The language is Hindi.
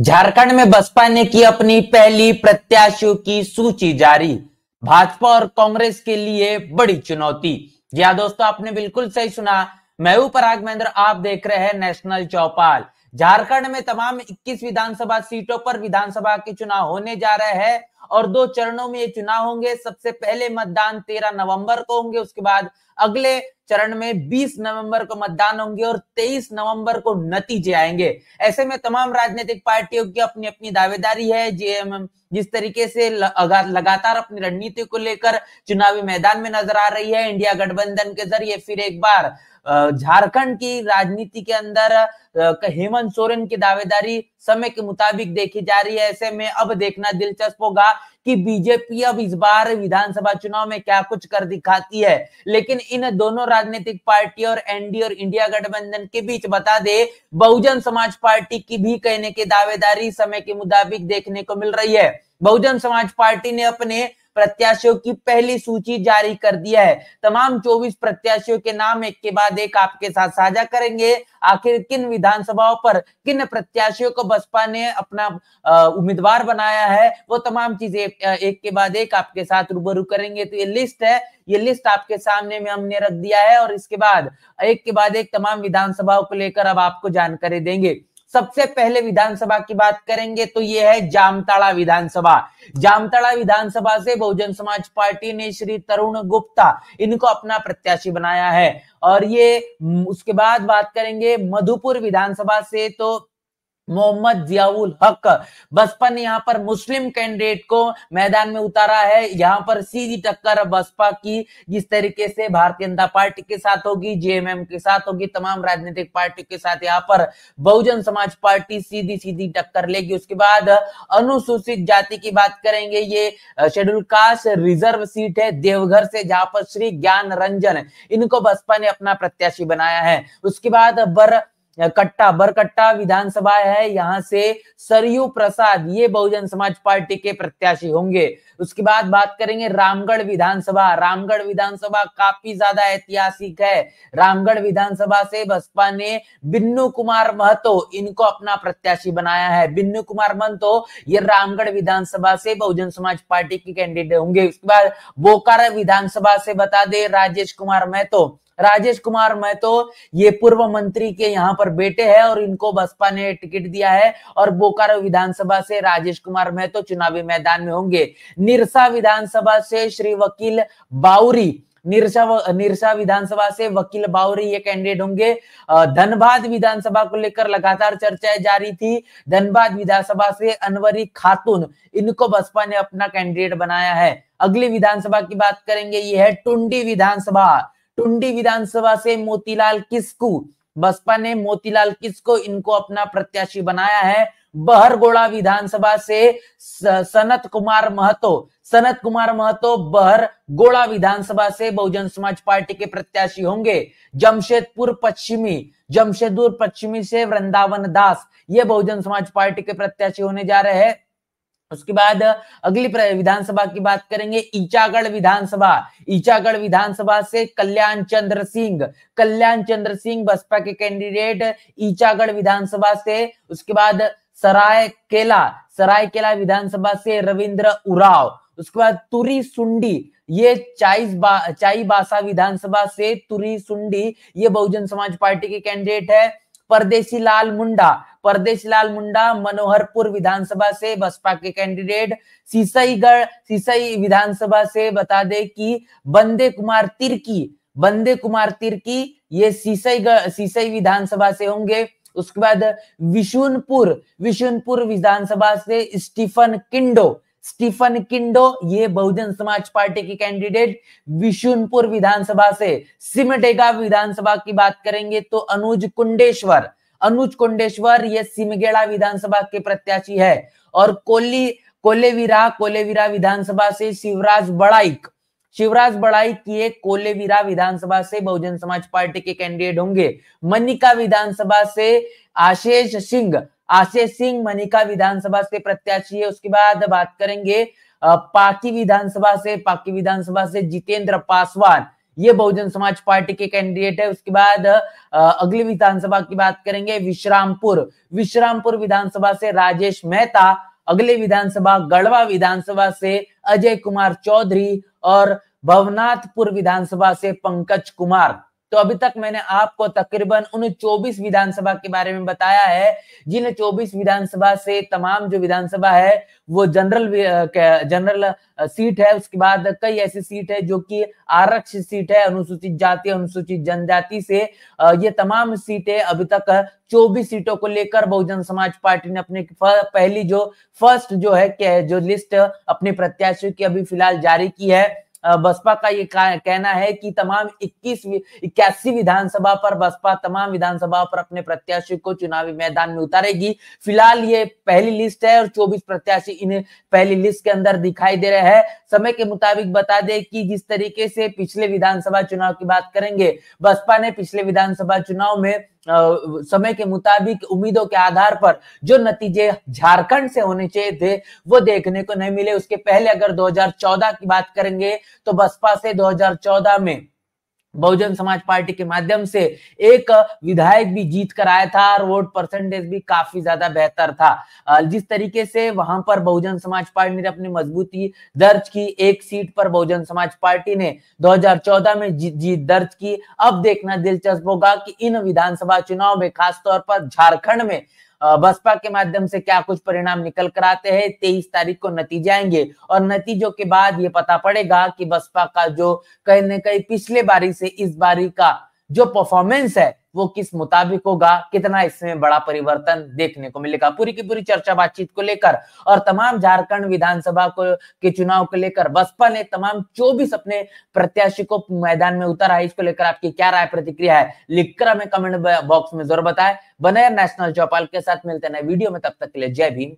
झारखंड में बसपा ने की अपनी पहली प्रत्याशियों की सूची जारी। भाजपा और कांग्रेस के लिए बड़ी चुनौती। जी हाँ दोस्तों, आपने बिल्कुल सही सुना। मैं हूँ पराग महेंद्र, आप देख रहे हैं नेशनल चौपाल। झारखंड में तमाम 21 विधानसभा सीटों पर विधानसभा के चुनाव होने जा रहे हैं। और दो चरणों में ये चुनाव होंगे। सबसे पहले मतदान 13 नवंबर को होंगे, उसके बाद अगले चरण में 20 नवंबर को मतदान होंगे और 23 नवंबर को नतीजे आएँगे। ऐसे में तमाम राजनीतिक पार्टियों की अपनी अपनी दावेदारी है। जेएमएम जिस तरीके से लगातार अपनी रणनीति को लेकर चुनावी मैदान में नज़र आ रही है, इंडिया गठबंधन के ज़रिए फिर एक बार झारखंड की राजनीति के अंदर हेमंत सोरेन की दावेदारी समय के मुताबिक देखी जा रही है। ऐसे में अब देखना दिलचस्प होगा कि बीजेपी अब इस बार विधानसभा चुनाव में क्या कुछ कर दिखाती है? लेकिन इन दोनों राजनीतिक पार्टी और एनडीए और इंडिया गठबंधन के बीच बता दे, बहुजन समाज पार्टी की भी कहने के दावेदारी समय के मुताबिक देखने को मिल रही है। बहुजन समाज पार्टी ने अपने प्रत्याशियों की पहली सूची जारी कर दिया है। तमाम 24 प्रत्याशियों के नाम एक के बाद एक आपके साथ साझा करेंगे। आखिर किन विधानसभाओं पर किन प्रत्याशियों को बसपा ने अपना उम्मीदवार बनाया है, वो तमाम चीज़ें एक के बाद एक आपके साथ रूबरू करेंगे। तो ये लिस्ट है। ये लिस्ट आपके सामने में हमने रख दिया है और इसके बाद, एक के बाद एक तमाम विधानसभाओं को लेकर अब आपको जानकारी देंगे। सबसे पहले विधानसभा की बात करेंगे तो ये है जामताड़ा विधानसभा। जामताड़ा विधानसभा से बहुजन समाज पार्टी ने श्री तरुण गुप्ता, इनको अपना प्रत्याशी बनाया है। और ये, उसके बाद बात करेंगे मधुपुर विधानसभा से तो मोहम्मद जियाउल हक। बसपा ने यहाँ पर मुस्लिम कैंडिडेट को मैदान में उतारा है। यहाँ पर सीधी टक्कर बसपा की, जिस तरीके से भारतीय जनता पार्टी के साथ होगी, जेएमएम के साथ होगी, तमाम राजनीतिक पार्टी के साथ यहाँ पर बहुजन समाज पार्टी सीधी सीधी टक्कर लेगी। उसके बाद अनुसूचित जाति की बात करेंगे, ये शेड्यूल कास्ट रिज़र्व सीट है, देवघर से, जहाँ पर श्री ज्ञान रंजन। इनको बसपा ने अपना प्रत्याशी बनाया है। उसके बाद बर कट्टा, बरकट्टा विधानसभा है, यहाँ से सरयू प्रसाद, ये बहुजन समाज पार्टी के प्रत्याशी होंगे। उसके बाद बात करेंगे रामगढ़ विधानसभा। रामगढ़ विधानसभा काफ़ी ज़्यादा ऐतिहासिक है। रामगढ़ विधानसभा से बसपा ने बिन्नू कुमार महतो, इनको अपना प्रत्याशी बनाया है। बिन्नू कुमार महतो, ये रामगढ़ विधानसभा से बहुजन समाज पार्टी के कैंडिडेट होंगे। उसके बाद बोकारा विधानसभा से बता दे राजेश कुमार महतो राजेश कुमार महतो ये पूर्व मंत्री के यहाँ पर बेटे हैं और इनको बसपा ने टिकट दिया है और बोकारो विधानसभा से राजेश कुमार महतो चुनावी मैदान में होंगे। निरसा विधानसभा से श्री वकील बाउरी, निरसा निरसा विधानसभा से वकील बाउरी ये कैंडिडेट होंगे। धनबाद विधानसभा को लेकर लगातार चर्चाएँ जारी थी। धनबाद विधानसभा से अनवरी खातून, इनको बसपा ने अपना कैंडिडेट बनाया है। अगली विधानसभा की बात करेंगे ये है टुंडी विधानसभा। टुंडी विधानसभा से मोतीलाल किस्कू, बसपा ने मोतीलाल किसको, इनको अपना प्रत्याशी बनाया है। बहरगोड़ा विधानसभा से सनत कुमार महतो, सनत कुमार महतो बहर गोड़ा विधानसभा से बहुजन समाज पार्टी के प्रत्याशी होंगे। जमशेदपुर पश्चिमी जमशेदपुर पश्चिमी से वृंदावन दास, ये बहुजन समाज पार्टी के प्रत्याशी होने जा रहे हैं। उसके बाद अगली विधानसभा की बात करेंगे, ईचागढ़ विधानसभा। ईचागढ़ विधानसभा से कल्याण चंद्र सिंह, कल्याण चंद्र सिंह बसपा के कैंडिडेट ईचागढ़ विधानसभा से, उसके बाद सराय केला सराय केला विधानसभा से रविंद्र उराव, उसके बाद तुरी सुंडी ये चाइस बा चाई बासा विधानसभा से तुरी सुंडी ये बहुजन समाज पार्टी के कैंडिडेट है। परदेसी लाल मुंडा परदेसी लाल मुंडा, मनोहरपुर विधानसभा से बसपा के कैंडिडेट, सीसईगढ़, सीसई विधानसभा से बता दे कि बंदे कुमार तिर्की बंदे कुमार तिर्की, ये सीसईगढ़, सीसई विधानसभा से होंगे। उसके बाद विशुनपुर विशुनपुर विधानसभा से स्टीफन किंडो स्टीफन किंडो, ये बहुजन समाज पार्टी की कैंडिडेट, विशुनपुर विधानसभा से। सिमडेगा विधानसभा की बात करेंगे तो अनुज कुंडेश्वर अनुज कुंडेश्वर ये सिमगेड़ा विधानसभा के प्रत्याशी है। और कोली, कोलेवीरा कोलेवीरा विधानसभा से शिवराज बड़ाइक। शिवराज बड़ाइक ये कोलेवीरा विधानसभा से बहुजन समाज पार्टी के कैंडिडेट होंगे। मनिका विधानसभा से आशीष सिंह। आशीष सिंह मनिका विधानसभा से प्रत्याशी है। उसके बाद बात करेंगे पाकी विधानसभा से, पाकी विधानसभा से जितेंद्र पासवान। ये बहुजन समाज पार्टी के कैंडिडेट है। उसके बाद अगली विधानसभा की बात करेंगे, विश्रामपुर। विश्रामपुर विधानसभा से राजेश मेहता, अगले विधानसभा गढ़वा विधानसभा से अजय कुमार चौधरी और भवनाथपुर विधानसभा से पंकज कुमार। तो अभी तक मैंने आपको तकरीबन उन 24 विधानसभा के बारे में बताया है, जिन 24 विधानसभा से तमाम जो विधानसभा है, वो जनरल जनरल सीट है, उसके बाद कई ऐसी सीट है जो कि आरक्षित सीट है, अनुसूचित जाति, अनुसूचित जनजाति से ये तमाम सीटें अभी तक 24 सीटों को लेकर बहुजन समाज पार्टी ने अपने पहली जो, फ़र्स्ट जो है, जो लिस्ट अपने प्रत्याशियों की अभी फ़िलहाल जारी की है। बसपा का ये कहना है कि तमाम 21 इक्यासी विधानसभा पर बसपा तमाम विधानसभा पर अपने प्रत्याशी को चुनावी मैदान में उतारेगी। फ़िलहाल ये पहली लिस्ट है और 24 प्रत्याशी इन पहली लिस्ट के अंदर दिखाई दे रहे हैं। समय के मुताबिक बता दे कि जिस तरीके से पिछले विधानसभा चुनाव की बात करेंगे, बसपा ने पिछले विधानसभा चुनाव में समय के मुताबिक उम्मीदों के आधार पर जो नतीजे झारखंड से होने चाहिए थे, वो देखने को नहीं मिले। उसके पहले अगर 2014 की बात करेंगे तो बसपा से 2014 में बहुजन समाज पार्टी के माध्यम से एक विधायक भी जीत कर आया था और वोट परसेंटेज भी काफ़ी ज़्यादा बेहतर था। जिस तरीके से वहाँ पर बहुजन समाज पार्टी ने अपनी मजबूती दर्ज की, एक सीट पर बहुजन समाज पार्टी ने 2014 में जीत दर्ज की। अब देखना दिलचस्प होगा कि इन विधानसभा चुनाव में खासतौर पर झारखंड में बसपा के माध्यम से क्या कुछ परिणाम निकल कर आते हैं? तेईस तारीख को नतीजे आएँगे और नतीजों के बाद ये पता पड़ेगा कि बसपा का जो कहीं ना कहीं पिछले बारी से इस बारी का जो परफॉर्मेंस है वो किस मुताबिक होगा? कितना इसमें बड़ा परिवर्तन देखने को मिलेगा? पूरी की पूरी चर्चा बातचीत को लेकर और तमाम झारखंड विधानसभा को, के चुनाव को लेकर, बसपा ने तमाम 24 अपने प्रत्याशी को मैदान में उतारा है इसको लेकर आपकी क्या राय प्रतिक्रिया है? लिखकर हमें कमेंट बॉक्स में ज़रूर बताए। बने नेशनल चौपाल के साथ, मिलते हैं वीडियो में, तब तक के लिए जय भीम।